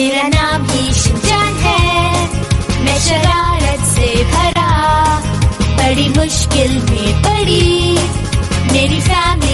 मेरा नाम ही शिनचान है। मैं शरारत से भरा, बड़ी मुश्किल में पड़ी। मेरी फैमिली